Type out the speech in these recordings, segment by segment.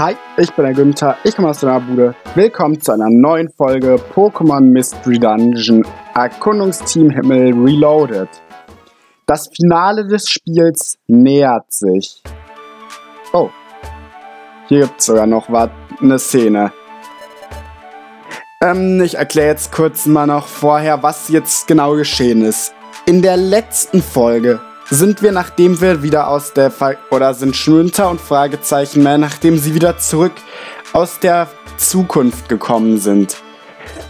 Hi, ich bin der Günther, ich komme aus der Bude. Willkommen zu einer neuen Folge Pokémon Mystery Dungeon Erkundungsteam Himmel Reloaded. Das Finale des Spiels nähert sich. Oh, hier gibt es sogar noch eine Szene. Ähm, ich erkläre jetzt kurz mal noch vorher, was jetzt genau geschehen ist. In der letzten Folge sind wir, nachdem wir wieder aus der Ver oder sind Schnünter und Fragezeichen mehr, nachdem sie wieder zurück aus der Zukunft gekommen sind,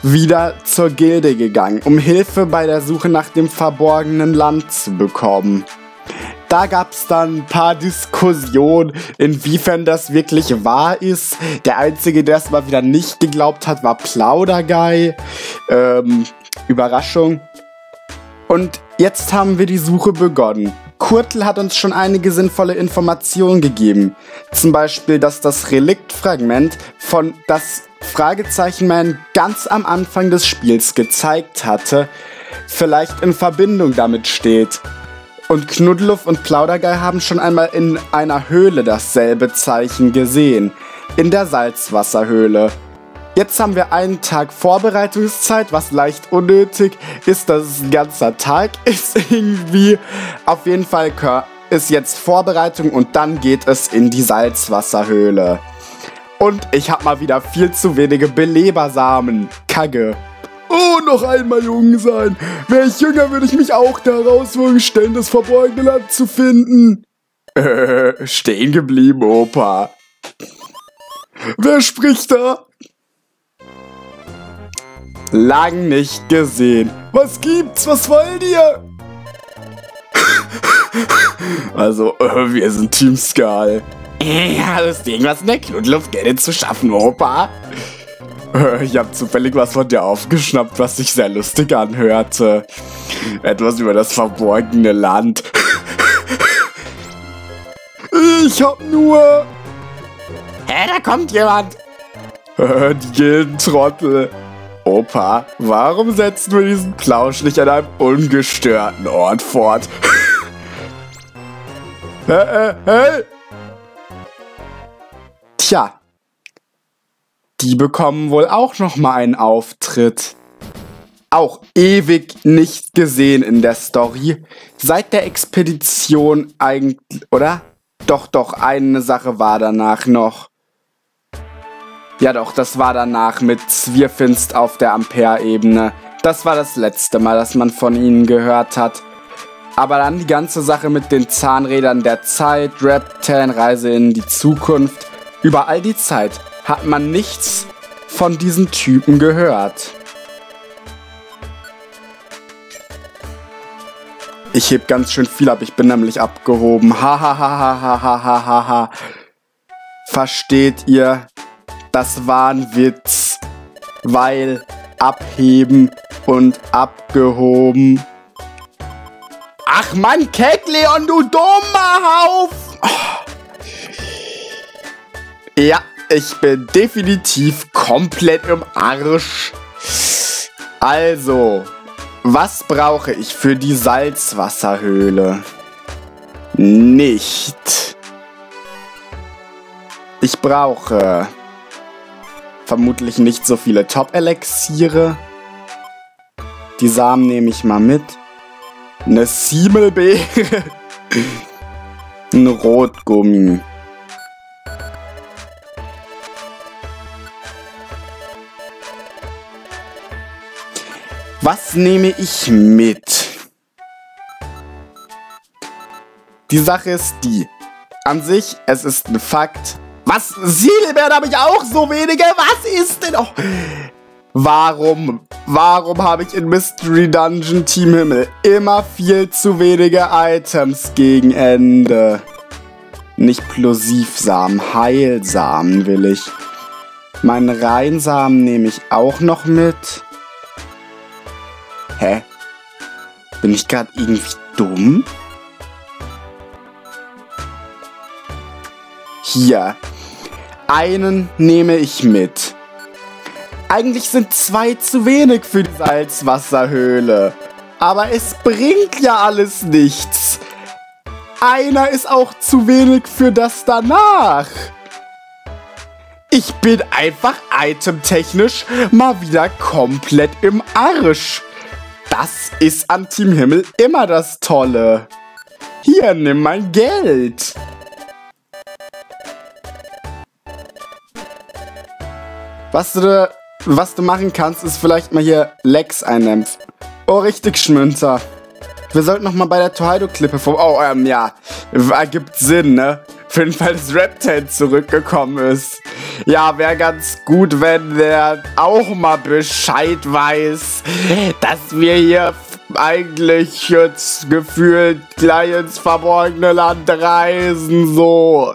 wieder zur Gilde gegangen, um Hilfe bei der Suche nach dem verborgenen Land zu bekommen. Da gab es dann ein paar Diskussionen, inwiefern das wirklich wahr ist. Der Einzige, der es mal wieder nicht geglaubt hat, war Plauderguy. Ähm, Überraschung. Und jetzt haben wir die Suche begonnen. Kurtl hat uns schon einige sinnvolle Informationen gegeben. Zum Beispiel, dass das Reliktfragment von das Fragezeichenman ganz am Anfang des Spiels gezeigt hatte, vielleicht in Verbindung damit steht. Und Knuddeluff und Plaudergeil haben schon einmal in einer Höhle dasselbe Zeichen gesehen. In der Salzwasserhöhle. Jetzt haben wir einen Tag Vorbereitungszeit, was leicht unnötig ist, dass es ein ganzer Tag ist irgendwie. Auf jeden Fall ist jetzt Vorbereitung und dann geht es in die Salzwasserhöhle. Und ich habe mal wieder viel zu wenige Belebersamen. Kacke. Oh, noch einmal jung sein. Wäre ich jünger, würde ich mich auch da herausholen stellen, das verborgene Land zu finden. Äh, stehen geblieben, Opa. Wer spricht da? Lang nicht gesehen. Was gibt's? Was wollt ihr? also, äh, wir sind Team Skull. Ja, das Ding, was in der Knudluft Geld zu schaffen, Opa. Äh, ich habe zufällig was von dir aufgeschnappt, was sich sehr lustig anhörte. Etwas über das verborgene Land. Ich hab nur... Hä, da kommt jemand. Die Gildentrottel. Opa, warum setzen wir diesen Plausch nicht an einem ungestörten Ort fort? äh, äh, hey! Tja, die bekommen wohl auch noch mal einen Auftritt. Auch ewig nicht gesehen in der Story. Seit der Expedition eigentlich, oder? Doch, doch, eine Sache war danach noch. Ja doch, das war danach mit Zwirfinst auf der Ampere-Ebene. Das war das letzte Mal, dass man von ihnen gehört hat. Aber dann die ganze Sache mit den Zahnrädern der Zeit, Reptan, Reise in die Zukunft. Über all die Zeit hat man nichts von diesen Typen gehört. Ich heb ganz schön viel ab, ich bin nämlich abgehoben. Ha ha ha ha ha ha ha ha. Versteht ihr? Das war ein Witz, weil abheben und abgehoben. Ach Mann, Kekleon, du dummer Hauf! Ja, ich bin definitiv komplett im Arsch. Also, was brauche ich für die Salzwasserhöhle? Nicht. Ich brauche vermutlich nicht so viele Top-Elixiere. Die Samen nehme ich mal mit. Eine Siemelbeere. Ein Rotgummi. Was nehme ich mit? Die Sache ist die. An sich, es ist ein Fakt, was? Silbert habe ich auch so wenige? Was ist denn? Oh. Warum? Warum habe ich in Mystery Dungeon Team Himmel immer viel zu wenige Items gegen Ende? Nicht Plosivsamen, Heilsamen will ich. Meinen Reinsamen nehme ich auch noch mit. Hä? Bin ich gerade irgendwie dumm? Hier, einen nehme ich mit. Eigentlich sind zwei zu wenig für die Salzwasserhöhle. Aber es bringt ja alles nichts. Einer ist auch zu wenig für das danach. Ich bin einfach itemtechnisch mal wieder komplett im Arsch. Das ist an Team Himmel immer das Tolle. Hier, nimm mein Geld. Was du, was du machen kannst, ist vielleicht mal hier Lex einnämpfen. Oh, richtig, Schmünzer. Wir sollten noch mal bei der Tohaido-Klippe vor... Oh, ähm, ja. Ergibt Sinn, ne? Für den Fall, dass Reptile zurückgekommen ist. Ja, wäre ganz gut, wenn der auch mal Bescheid weiß, dass wir hier eigentlich jetzt gefühlt gleich ins verborgene Land reisen, so.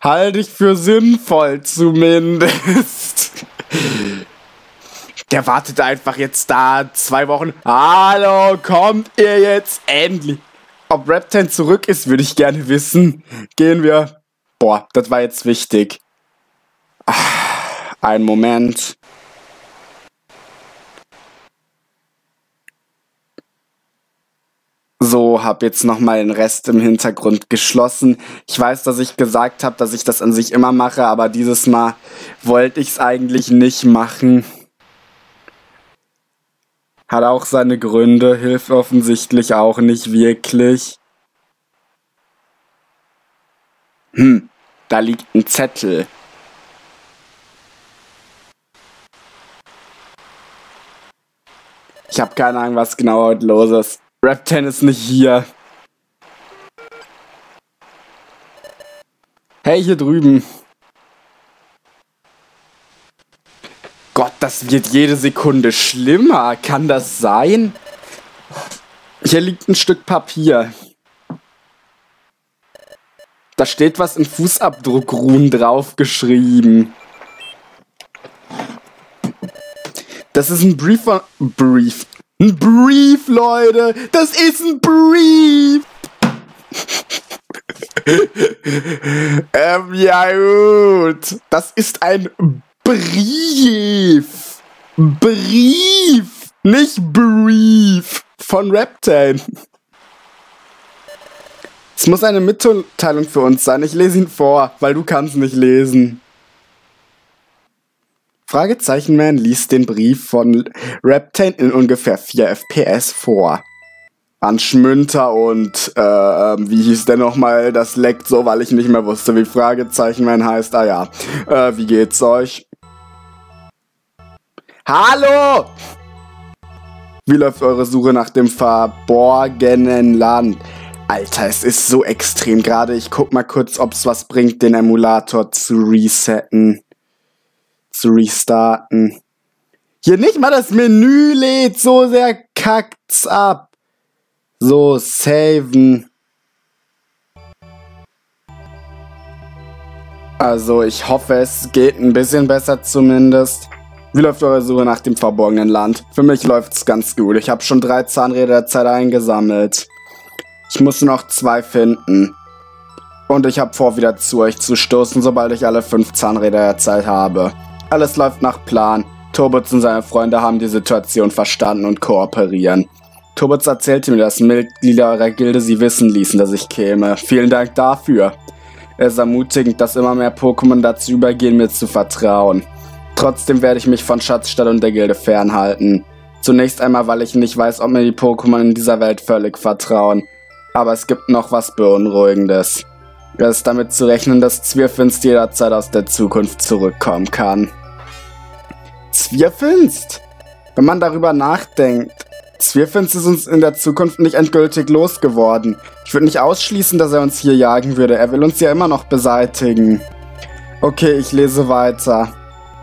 Halte ich für sinnvoll zumindest. Der wartet einfach jetzt da zwei Wochen. Hallo, kommt ihr jetzt endlich? Ob Reptan zurück ist, würde ich gerne wissen. Gehen wir. Boah, das war jetzt wichtig. Ach, ein Moment. So, hab jetzt nochmal den Rest im Hintergrund geschlossen. Ich weiß, dass ich gesagt habe, dass ich das an sich immer mache, aber dieses Mal wollte ich es eigentlich nicht machen. Hat auch seine Gründe, hilft offensichtlich auch nicht wirklich. Hm, da liegt ein Zettel. Ich habe keine Ahnung, was genau heute los ist. Rapten ist nicht hier. Hey, hier drüben. Gott, das wird jede Sekunde schlimmer. Kann das sein? Hier liegt ein Stück Papier. Da steht was in Fußabdruckruhen draufgeschrieben. Das ist ein Brief von... Brief. Ein Brief, Leute. Das ist ein Brief. ähm, ja gut. Das ist ein Brief. Brief. Nicht Brief. Von Reptane. Es muss eine Mitteilung für uns sein. Ich lese ihn vor, weil du kannst nicht lesen. Fragezeichenman liest den Brief von Reptane in ungefähr 4 FPS vor. An Schmünter und, äh, wie hieß der nochmal? Das leckt so, weil ich nicht mehr wusste, wie Fragezeichenman heißt. Ah ja. Äh, wie geht's euch? Hallo! Wie läuft eure Suche nach dem verborgenen Land? Alter, es ist so extrem gerade. Ich guck mal kurz, ob's was bringt, den Emulator zu resetten zu restarten. Hier nicht mal das Menü lädt, so sehr kackt's ab. So, saven. Also, ich hoffe, es geht ein bisschen besser zumindest. Wie läuft eure Suche nach dem verborgenen Land? Für mich läuft's ganz gut. Ich habe schon drei Zahnräder der Zeit eingesammelt. Ich muss noch zwei finden. Und ich habe vor, wieder zu euch zu stoßen, sobald ich alle fünf Zahnräder der Zeit habe. Alles läuft nach Plan. Turbotz und seine Freunde haben die Situation verstanden und kooperieren. Turbotz erzählte mir, dass Mitglieder eurer Gilde sie wissen ließen, dass ich käme. Vielen Dank dafür. Es ist ermutigend, dass immer mehr Pokémon dazu übergehen, mir zu vertrauen. Trotzdem werde ich mich von Schatzstadt und der Gilde fernhalten. Zunächst einmal, weil ich nicht weiß, ob mir die Pokémon in dieser Welt völlig vertrauen. Aber es gibt noch was Beunruhigendes. Es ist damit zu rechnen, dass Zwirfinst jederzeit aus der Zukunft zurückkommen kann. Zwirfinst? Wenn man darüber nachdenkt, Zwirfinst ist uns in der Zukunft nicht endgültig losgeworden. Ich würde nicht ausschließen, dass er uns hier jagen würde. Er will uns ja immer noch beseitigen. Okay, ich lese weiter.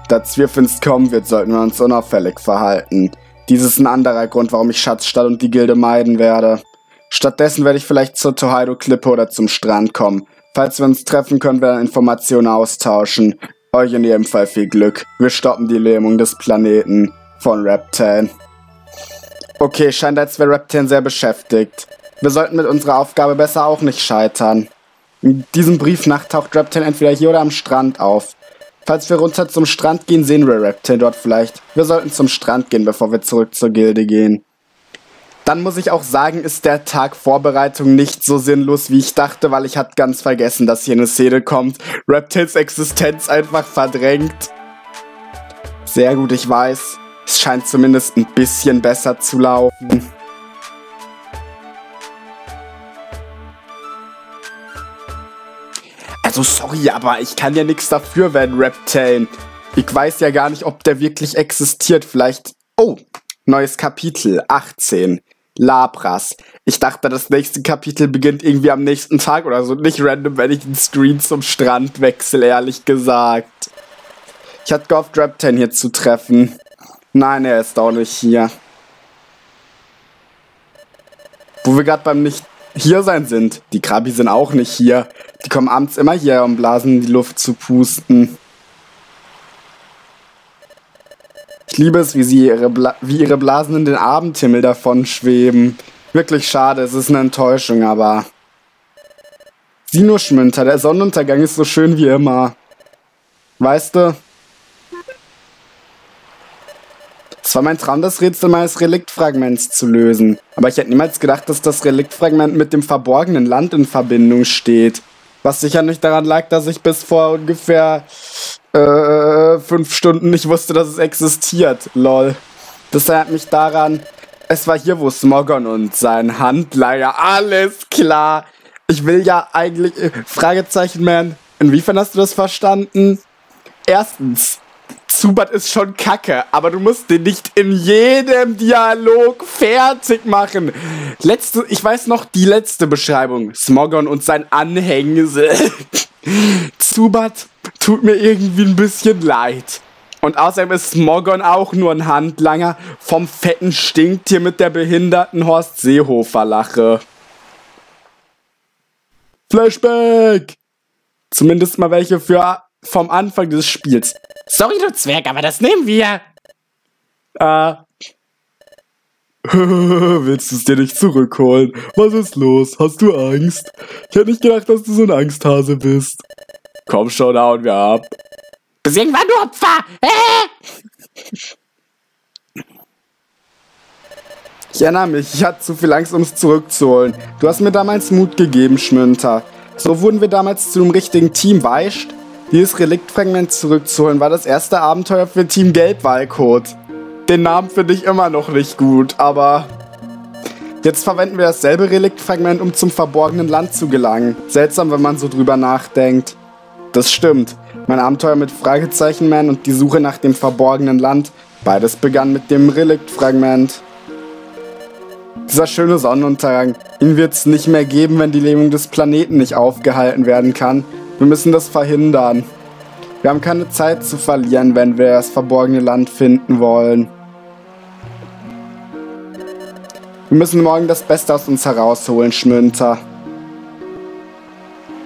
Da Zwirfinst kommen wird, sollten wir uns unauffällig verhalten. Dies ist ein anderer Grund, warum ich Schatzstadt und die Gilde meiden werde. Stattdessen werde ich vielleicht zur Tohaido-Klippe oder zum Strand kommen. Falls wir uns treffen, können wir Informationen austauschen. Euch in jedem Fall viel Glück. Wir stoppen die Lähmung des Planeten von Reptan. Okay, scheint als wäre Reptan sehr beschäftigt. Wir sollten mit unserer Aufgabe besser auch nicht scheitern. In diesem Briefnacht taucht Reptan entweder hier oder am Strand auf. Falls wir runter zum Strand gehen, sehen wir Reptan dort vielleicht. Wir sollten zum Strand gehen, bevor wir zurück zur Gilde gehen. Dann muss ich auch sagen, ist der Tag Vorbereitung nicht so sinnlos, wie ich dachte, weil ich hatte ganz vergessen, dass hier eine Szene kommt. Reptils Existenz einfach verdrängt. Sehr gut, ich weiß. Es scheint zumindest ein bisschen besser zu laufen. Also sorry, aber ich kann ja nichts dafür, wenn Reptane. Ich weiß ja gar nicht, ob der wirklich existiert. Vielleicht. Oh, neues Kapitel 18. Labras. Ich dachte, das nächste Kapitel beginnt irgendwie am nächsten Tag oder so. Nicht random, wenn ich den Screen zum Strand wechsle, ehrlich gesagt. Ich hatte gehofft, Reptane hier zu treffen. Nein, er ist auch nicht hier. Wo wir gerade beim nicht hier sein sind. Die Krabi sind auch nicht hier. Die kommen abends immer hier, um Blasen in die Luft zu pusten. Ich liebe es, wie, sie ihre, wie ihre Blasen in den Abendhimmel davon schweben. Wirklich schade, es ist eine Enttäuschung, aber... Sieh nur, Schmünter, der Sonnenuntergang ist so schön wie immer. Weißt du? Es war mein Traum, das Rätsel meines Reliktfragments zu lösen. Aber ich hätte niemals gedacht, dass das Reliktfragment mit dem verborgenen Land in Verbindung steht. Was sicher nicht daran lag, dass ich bis vor ungefähr äh, fünf Stunden nicht wusste, dass es existiert. Lol. Das erinnert mich daran, es war hier, wo Smogon und sein Handlager, alles klar. Ich will ja eigentlich, äh, Fragezeichen, man, inwiefern hast du das verstanden? Erstens, Zubat ist schon kacke, aber du musst den nicht in jedem Dialog fertig machen. Letzte, ich weiß noch die letzte Beschreibung. Smogon und sein Anhängsel. Zubat tut mir irgendwie ein bisschen leid. Und außerdem ist Smogon auch nur ein Handlanger vom fetten Stinktier mit der behinderten Horst Seehofer Lache. Flashback! Zumindest mal welche für vom Anfang des Spiels. Sorry, du Zwerg, aber das nehmen wir. Ah. Willst du es dir nicht zurückholen? Was ist los? Hast du Angst? Ich hätte nicht gedacht, dass du so ein Angsthase bist. Komm schon, hauen wir ab. Bis irgendwann, du Opfer! Äh! Ich erinnere mich, ich hatte zu viel Angst, um es zurückzuholen. Du hast mir damals Mut gegeben, Schmünter. So wurden wir damals zu einem richtigen Team, weißt? Dieses Reliktfragment zurückzuholen war das erste Abenteuer für Team Gelbwallcode. Den Namen finde ich immer noch nicht gut, aber jetzt verwenden wir dasselbe Reliktfragment, um zum verborgenen Land zu gelangen. Seltsam, wenn man so drüber nachdenkt. Das stimmt. Mein Abenteuer mit Fragezeichen-Man und die Suche nach dem verborgenen Land, beides begann mit dem Reliktfragment. Dieser schöne Sonnenuntergang, ihn wird es nicht mehr geben, wenn die Lähmung des Planeten nicht aufgehalten werden kann. Wir müssen das verhindern. Wir haben keine Zeit zu verlieren, wenn wir das verborgene Land finden wollen. Wir müssen morgen das Beste aus uns herausholen, Schmünter.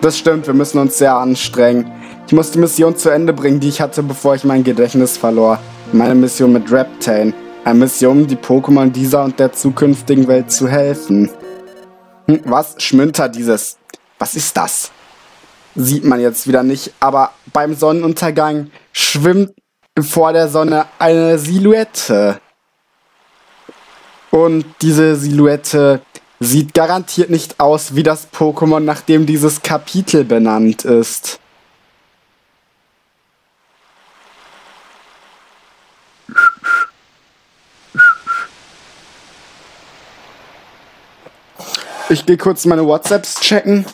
Das stimmt, wir müssen uns sehr anstrengen. Ich muss die Mission zu Ende bringen, die ich hatte, bevor ich mein Gedächtnis verlor. Meine Mission mit Reptane. Eine Mission, um die Pokémon dieser und der zukünftigen Welt zu helfen. Hm, was? Schmünter dieses... Was ist das? sieht man jetzt wieder nicht, aber beim Sonnenuntergang schwimmt vor der Sonne eine Silhouette. Und diese Silhouette sieht garantiert nicht aus wie das Pokémon, nach dem dieses Kapitel benannt ist. Ich gehe kurz meine WhatsApps checken.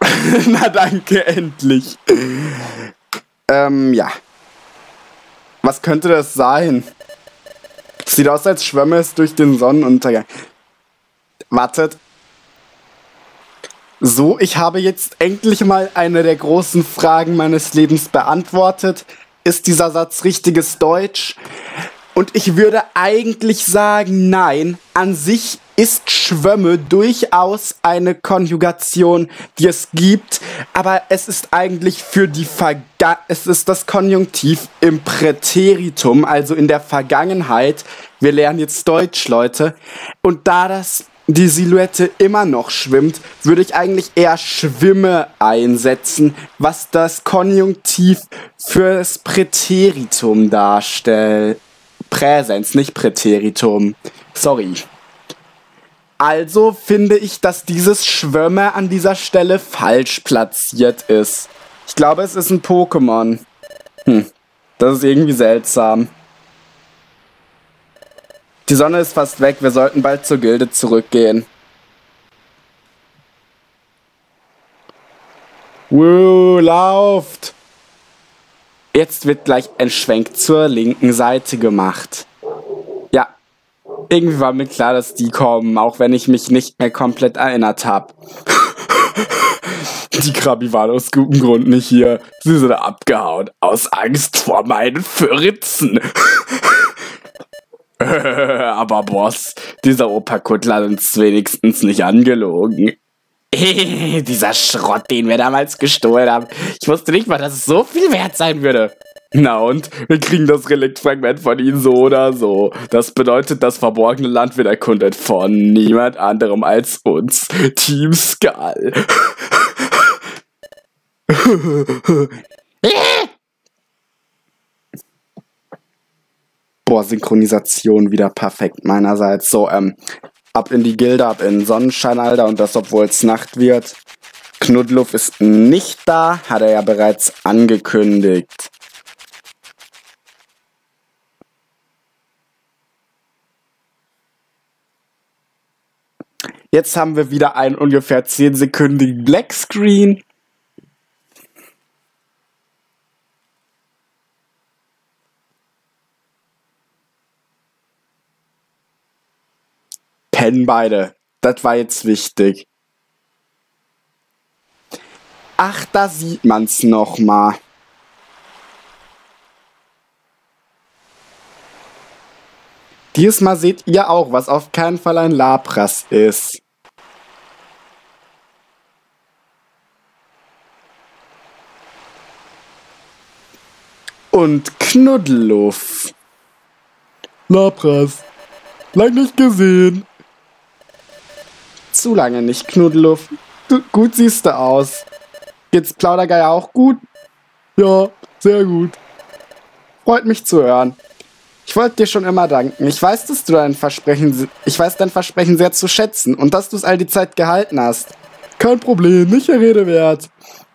Na danke, endlich. Ähm, ja. Was könnte das sein? Sieht aus, als schwömme es durch den Sonnenuntergang. Wartet. So, ich habe jetzt endlich mal eine der großen Fragen meines Lebens beantwortet. Ist dieser Satz richtiges Deutsch? Und ich würde eigentlich sagen, nein. An sich ist Schwömme durchaus eine Konjugation, die es gibt, aber es ist eigentlich für die Verga es ist das Konjunktiv im Präteritum, also in der Vergangenheit. Wir lernen jetzt Deutsch, Leute. Und da das die Silhouette immer noch schwimmt, würde ich eigentlich eher Schwimme einsetzen, was das Konjunktiv fürs Präteritum darstellt. Präsens, nicht Präteritum. Sorry. Also finde ich, dass dieses Schwömme an dieser Stelle falsch platziert ist. Ich glaube, es ist ein Pokémon. Hm, das ist irgendwie seltsam. Die Sonne ist fast weg, wir sollten bald zur Gilde zurückgehen. Woo, lauft! Jetzt wird gleich ein Schwenk zur linken Seite gemacht. Irgendwie war mir klar, dass die kommen, auch wenn ich mich nicht mehr komplett erinnert habe. Die Krabi waren aus gutem Grund nicht hier. Sie sind abgehauen. Aus Angst vor meinen Fritzen. Aber Boss, dieser Opa Kuttler hat uns wenigstens nicht angelogen. dieser Schrott, den wir damals gestohlen haben. Ich wusste nicht mal, dass es so viel wert sein würde. Na und? Wir kriegen das Reliktfragment von ihnen so oder so. Das bedeutet, das verborgene Land wird erkundet von niemand anderem als uns. Team Skull. Boah, Synchronisation wieder perfekt meinerseits. So, ähm, ab in die Gilde, ab in Sonnenschein, Alter. Und das, obwohl es Nacht wird. Knudluff ist nicht da, hat er ja bereits angekündigt. Jetzt haben wir wieder einen ungefähr 10-sekündigen Black Screen. Pennen beide. Das war jetzt wichtig. Ach, da sieht man's noch mal. Dieses Mal seht ihr auch, was auf keinen Fall ein Lapras ist. Und Knuddeluff. Lapras. Lang nicht gesehen. Zu lange nicht, Knuddeluff. Du, gut siehst du aus. Geht's Plaudergeier auch gut? Ja, sehr gut. Freut mich zu hören. Ich wollte dir schon immer danken. Ich weiß, dass du dein Versprechen, ich weiß dein Versprechen sehr zu schätzen und dass du es all die Zeit gehalten hast. Kein Problem, nicht der Rede wert.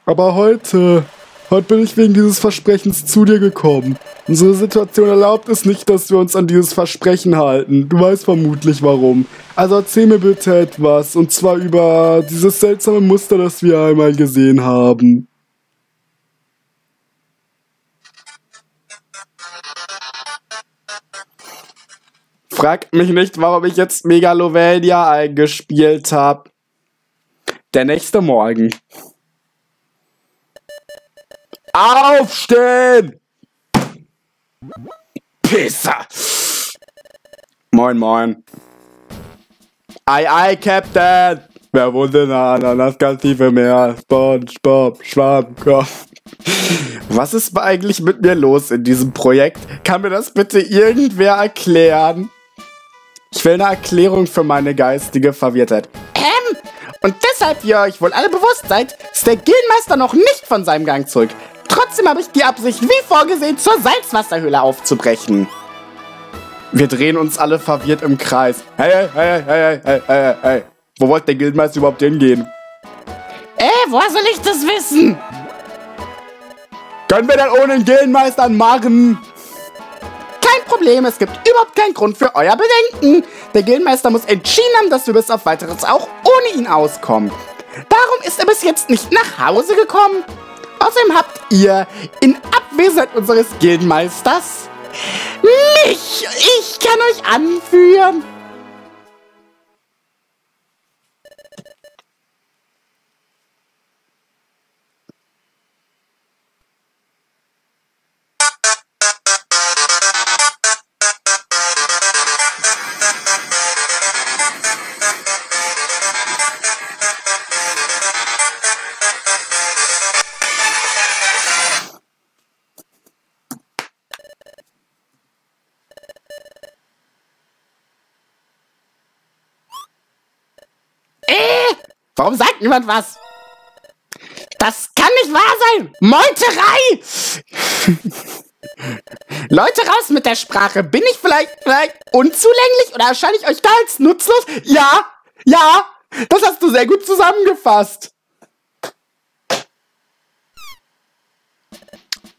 Aber heute, heute bin ich wegen dieses Versprechens zu dir gekommen. Unsere Situation erlaubt es nicht, dass wir uns an dieses Versprechen halten. Du weißt vermutlich warum. Also erzähl mir bitte etwas, und zwar über dieses seltsame Muster, das wir einmal gesehen haben. Frag mich nicht, warum ich jetzt Megalovania eingespielt habe. Der nächste Morgen. Aufstehen! Pisser! Moin, moin. Ei, ei, Captain! Wer wohnt in der Ananas ganz tiefe Meer? Spongebob, Schwammkopf. Was ist eigentlich mit mir los in diesem Projekt? Kann mir das bitte irgendwer erklären? Ich will eine Erklärung für meine geistige Verwirrtheit. Ähm, und deshalb, wie ihr euch wohl alle bewusst seid, ist der Gildenmeister noch nicht von seinem Gang zurück. Trotzdem habe ich die Absicht, wie vorgesehen, zur Salzwasserhöhle aufzubrechen. Wir drehen uns alle verwirrt im Kreis. Hey, hey, hey, hey, hey, hey, hey. Wo wollte der Gildenmeister überhaupt hingehen? Äh, woher soll ich das wissen? Können wir dann ohne den Gildenmeister machen? Kein Problem, es gibt überhaupt keinen Grund für euer Bedenken. Der Gildenmeister muss entschieden haben, dass wir bis auf weiteres auch ohne ihn auskommen. Darum ist er bis jetzt nicht nach Hause gekommen. Außerdem habt ihr in Abwesenheit unseres Gildenmeisters mich. Ich kann euch anführen. Warum sagt niemand was? Das kann nicht wahr sein! Meuterei! Leute, raus mit der Sprache. Bin ich vielleicht, vielleicht unzulänglich oder erscheine ich euch da als nutzlos? Ja, ja, das hast du sehr gut zusammengefasst.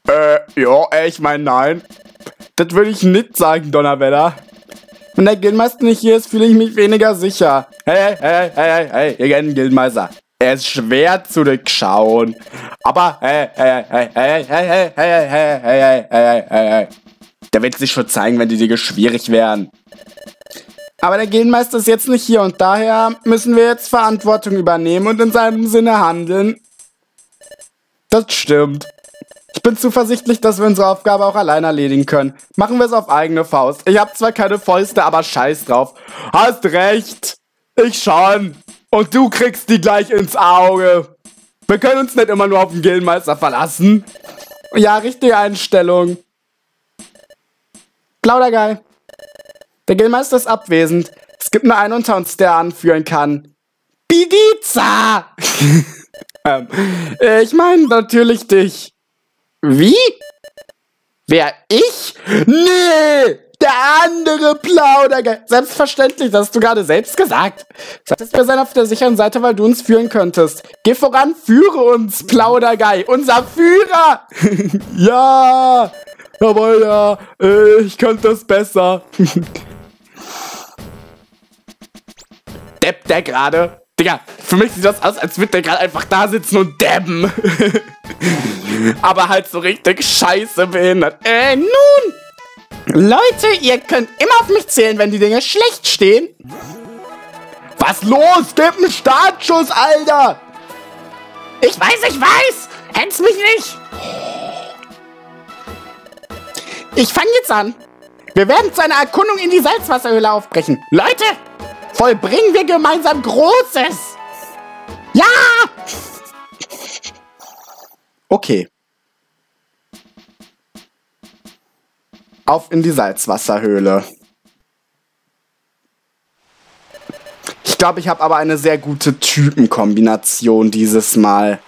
Äh, ja, ich meine, nein. Das würde ich nicht sagen, Donnerwetter. Wenn der Guildmeister nicht hier ist, fühle ich mich weniger sicher. Hey, hey, hey, hey, hey, ihr kennt Guildmeister. Er ist schwer zu durchschauen. Aber hey, hey, hey, hey, hey, hey, hey, hey, hey, hey, hey, hey, hey. Der wird sich schon zeigen, wenn die Dinge schwierig wären. Aber der Guildmeister ist jetzt nicht hier und daher müssen wir jetzt Verantwortung übernehmen und in seinem Sinne handeln. Das stimmt. Ich bin zuversichtlich, dass wir unsere Aufgabe auch allein erledigen können. Machen wir es auf eigene Faust. Ich habe zwar keine Fäuste, aber scheiß drauf. Hast recht. Ich schon. Und du kriegst die gleich ins Auge. Wir können uns nicht immer nur auf den Gildenmeister verlassen. Ja, richtige Einstellung. Plaudergeil. Der Gildenmeister ist abwesend. Es gibt nur einen unter uns, der anführen kann. Bidiza! ähm, ich meine natürlich dich. Wie? Wer ich? Nee! Der andere Plaudergeist. Selbstverständlich, das hast du gerade selbst gesagt. Sagtest wir sein auf der sicheren Seite, weil du uns führen könntest. Geh voran, führe uns, Plaudergei. Unser Führer! ja! Jawohl, ja. Ich könnte es besser. Depp der gerade. Digga, für mich sieht das aus, als würde der gerade einfach da sitzen und dabben. Aber halt so richtig scheiße behindert. Äh, nun! Leute, ihr könnt immer auf mich zählen, wenn die Dinge schlecht stehen. Was los? Gib einen Startschuss, Alter! Ich weiß, ich weiß! Hetz mich nicht! Ich fange jetzt an. Wir werden zu einer Erkundung in die Salzwasserhöhle aufbrechen. Leute, vollbringen wir gemeinsam Großes! Ja! Okay. Auf in die Salzwasserhöhle. Ich glaube, ich habe aber eine sehr gute Typenkombination dieses Mal.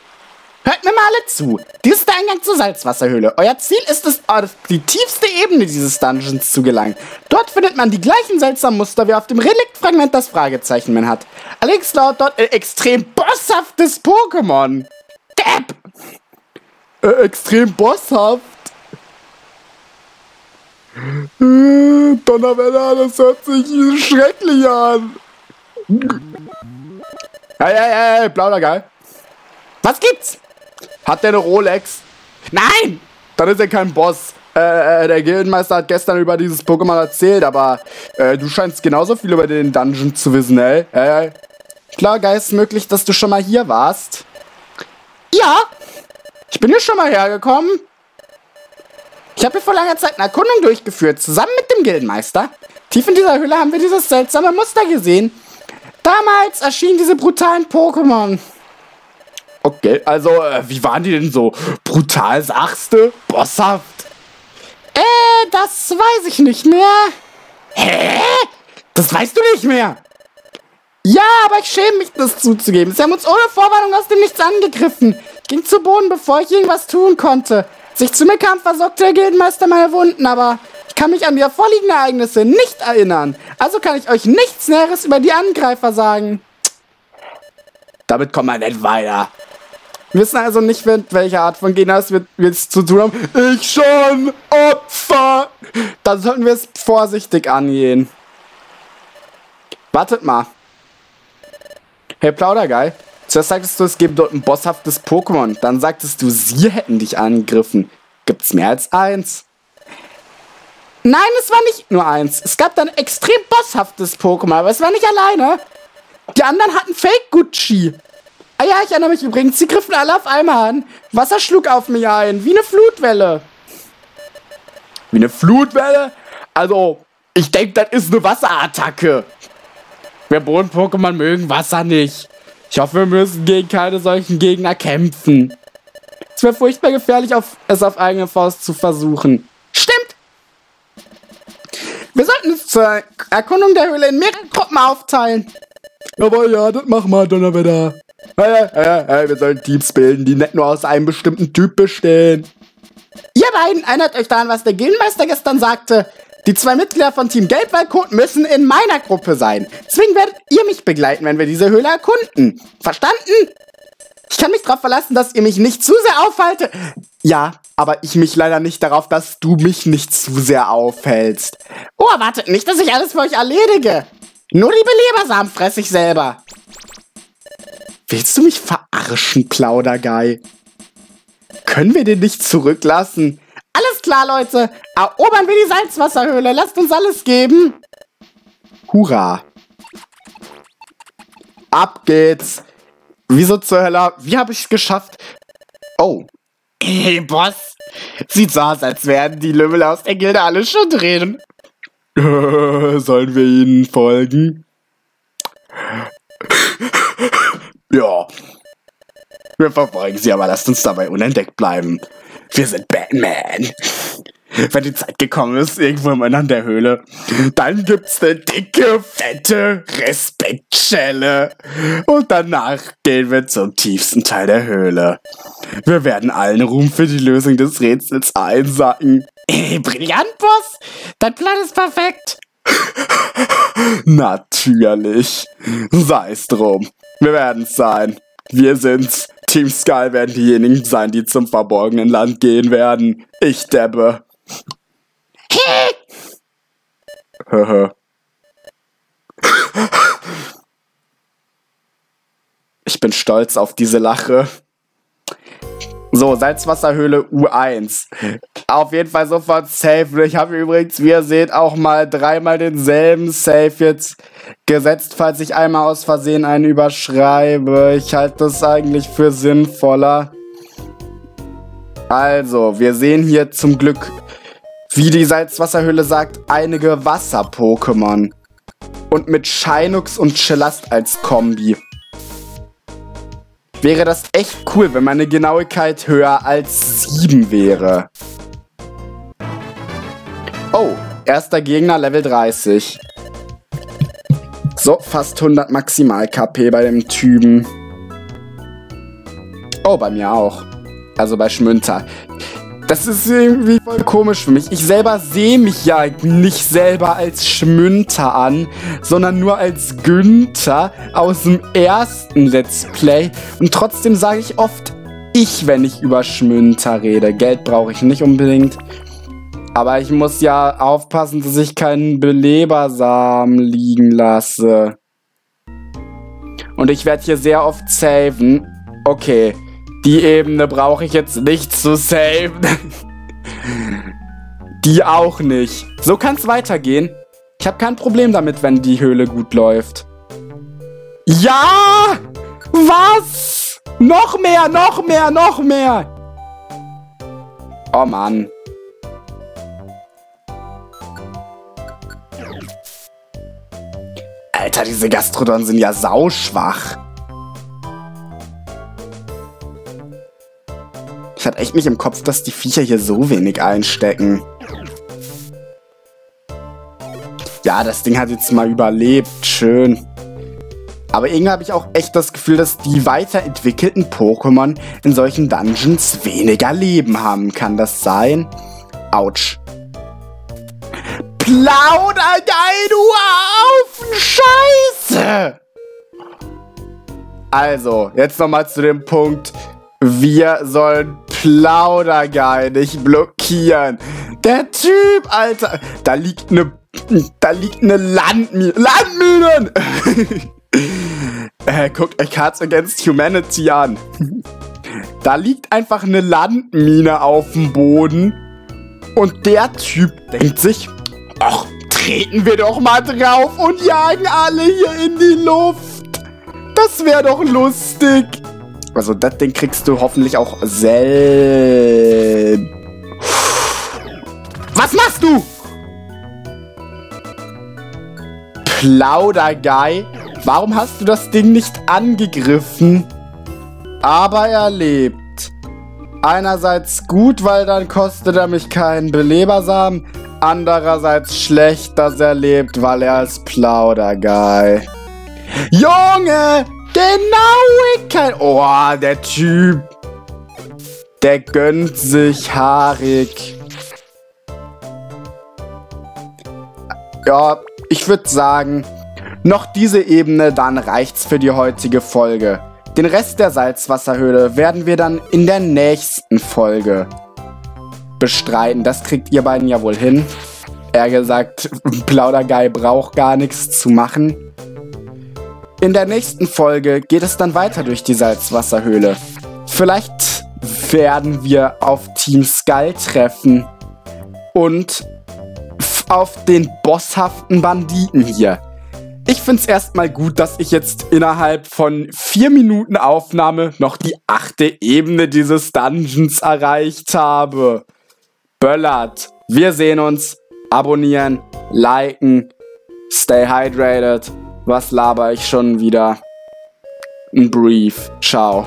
Hört mir mal alle zu. Dies ist der Eingang zur Salzwasserhöhle. Euer Ziel ist es, auf die tiefste Ebene dieses Dungeons zu gelangen. Dort findet man die gleichen seltsamen Muster wie auf dem Reliktfragment das Fragezeichenman hat. Allerdings lauert dort ein extrem bosshaftes Pokémon. Depp! Äh, extrem bosshaft? Äh, Donnerwetter, das hört sich schrecklich an. Hey, hey, hey, blauer Geil. Was gibt's? Hat der eine Rolex? Nein! Dann ist er kein Boss. Äh, äh, der Gildenmeister hat gestern über dieses Pokémon erzählt, aber äh, du scheinst genauso viel über den Dungeon zu wissen, ey. Äh, klar, Geist, möglich, dass du schon mal hier warst. Ja, ich bin hier schon mal hergekommen. Ich habe hier vor langer Zeit eine Erkundung durchgeführt, zusammen mit dem Gildenmeister. Tief in dieser Höhle haben wir dieses seltsame Muster gesehen. Damals erschienen diese brutalen Pokémon. Okay, also, äh, wie waren die denn so? Brutal, sagst du? Bosshaft? Äh, das weiß ich nicht mehr. Hä? Das weißt du nicht mehr? Ja, aber ich schäme mich, das zuzugeben. Sie haben uns ohne Vorwarnung aus dem Nichts angegriffen. Ich ging zu Boden, bevor ich irgendwas tun konnte. Als ich zu mir kam, versorgte der Gildenmeister meine Wunden, aber ich kann mich an die vorliegenden Ereignisse nicht erinnern. Also kann ich euch nichts Näheres über die Angreifer sagen. Damit kommen wir nicht weiter. Wir wissen also nicht, mit welcher Art von Gegner es wir, wir es zu tun haben. Ich schon! Opfer! Dann sollten wir es vorsichtig angehen. Wartet mal. Hey Plaudergeil, zuerst sagtest du, es gäbe dort ein bosshaftes Pokémon. Dann sagtest du, sie hätten dich angegriffen. Gibt's mehr als eins? Nein, es war nicht nur eins. Es gab dann extrem bosshaftes Pokémon, aber es war nicht alleine. Die anderen hatten Fake-Gucci. Ah ja, ich erinnere mich übrigens, sie griffen alle auf einmal an. Wasser schlug auf mich ein, wie eine Flutwelle. Wie eine Flutwelle? Also, ich denke, das ist eine Wasserattacke. Wir Boden-Pokémon mögen Wasser nicht. Ich hoffe, wir müssen gegen keine solchen Gegner kämpfen. Es wäre furchtbar gefährlich, auf, es auf eigene Faust zu versuchen. Stimmt! Wir sollten uns zur Erkundung der Höhle in mehrere Gruppen aufteilen. Aber ja, das machen wir, Donnerwetter. Hey, hey, hey, wir sollen Teams bilden, die nicht nur aus einem bestimmten Typ bestehen. Ihr beiden erinnert euch daran, was der Gildenmeister gestern sagte. Die zwei Mitglieder von Team Gelbwaldkot müssen in meiner Gruppe sein. Deswegen werdet ihr mich begleiten, wenn wir diese Höhle erkunden. Verstanden? Ich kann mich darauf verlassen, dass ihr mich nicht zu sehr aufhaltet. Ja, aber ich mich leider nicht darauf, dass du mich nicht zu sehr aufhältst. Oh, erwartet nicht, dass ich alles für euch erledige. Nur die Belebersamen fresse ich selber. Willst du mich verarschen, Plauderguy? Können wir den nicht zurücklassen? Alles klar, Leute. Erobern wir die Salzwasserhöhle. Lasst uns alles geben. Hurra. Ab geht's. Wieso zur Hölle? Wie habe ich es geschafft? Oh. Hey, Boss. Sieht so aus, als wären die Lümmel aus der Gilde alle schon drin. Sollen wir ihnen folgen? Ja. Wir verfolgen sie, aber lasst uns dabei unentdeckt bleiben. Wir sind Batman. Wenn die Zeit gekommen ist, irgendwo im Innern der Höhle, dann gibt's eine dicke, fette Respektschelle. Und danach gehen wir zum tiefsten Teil der Höhle. Wir werden allen Ruhm für die Lösung des Rätsels einsacken. Ey, brillant, Boss! Dein Plan ist perfekt! Natürlich. Sei es drum. Wir werden's sein. Wir sind's. Team Skull werden diejenigen sein, die zum verborgenen Land gehen werden. Ich debbe. ich bin stolz auf diese Lache. So, Salzwasserhöhle U1. Auf jeden Fall sofort Safe. Ich habe übrigens, wie ihr seht, auch mal dreimal denselben Safe jetzt gesetzt, falls ich einmal aus Versehen einen überschreibe. Ich halte das eigentlich für sinnvoller. Also, wir sehen hier zum Glück, wie die Salzwasserhöhle sagt, einige Wasser-Pokémon. Und mit Shinux und Chillast als Kombi wäre das echt cool, wenn meine Genauigkeit höher als 7 wäre. Oh, erster Gegner Level 30. So, fast 100 Maximal KP bei dem Typen. Oh, bei mir auch. Also bei Schmünter. Das ist irgendwie voll komisch für mich. Ich selber sehe mich ja nicht selber als Schmünter an, sondern nur als Günther aus dem ersten Let's Play. Und trotzdem sage ich oft ich, wenn ich über Schmünter rede. Geld brauche ich nicht unbedingt. Aber ich muss ja aufpassen, dass ich keinen Belebersamen liegen lasse. Und ich werde hier sehr oft saven. Okay. Die Ebene brauche ich jetzt nicht zu saven. die auch nicht. So kann es weitergehen. Ich habe kein Problem damit, wenn die Höhle gut läuft. Ja! Was? Noch mehr, noch mehr, noch mehr! Oh Mann. Alter, diese Gastrodon sind ja sauschwach. Ich hatte echt nicht im Kopf, dass die Viecher hier so wenig einstecken. Ja, das Ding hat jetzt mal überlebt. Schön. Aber irgendwie habe ich auch echt das Gefühl, dass die weiterentwickelten Pokémon in solchen Dungeons weniger Leben haben. Kann das sein? Autsch. Plaudergeil, du Haufen Scheiße! Also, jetzt nochmal zu dem Punkt. Wir sollen Plaudergeil nicht blockieren. Der Typ, Alter. Da liegt eine. Da liegt eine Landmine. Landminen! äh, guckt euch Cards Against Humanity an. da liegt einfach eine Landmine auf dem Boden. Und der Typ denkt sich, ach, treten wir doch mal drauf und jagen alle hier in die Luft. Das wäre doch lustig. Also das Ding kriegst du hoffentlich auch selten. Was machst du? Plauderguy, warum hast du das Ding nicht angegriffen? Aber er lebt. Einerseits gut, weil dann kostet er mich keinen Belebersamen. Andererseits schlecht, dass er lebt, weil er ist Plauderguy. Junge, Genauigkeit. Oh, der Typ. Der gönnt sich haarig. Ja, ich würde sagen, noch diese Ebene, dann reicht's für die heutige Folge. Den Rest der Salzwasserhöhle werden wir dann in der nächsten Folge bestreiten. Das kriegt ihr beiden ja wohl hin. Er gesagt, Plauderguy braucht gar nichts zu machen. In der nächsten Folge geht es dann weiter durch die Salzwasserhöhle. Vielleicht werden wir auf Team Skull treffen und auf den bosshaften Banditen hier. Ich find's erstmal gut, dass ich jetzt innerhalb von vier Minuten Aufnahme noch die achte Ebene dieses Dungeons erreicht habe. Böllert. Wir sehen uns. Abonnieren, liken, stay hydrated. Was laber ich schon wieder? Ein Brief. Ciao.